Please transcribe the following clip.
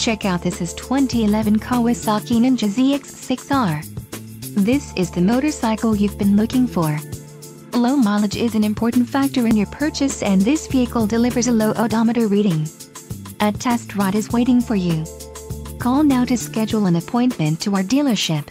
check out this is 2011 Kawasaki Ninja ZX-6R. This is the motorcycle you've been looking for. Low mileage is an important factor in your purchase and this vehicle delivers a low odometer reading. A test ride is waiting for you. Call now to schedule an appointment to our dealership.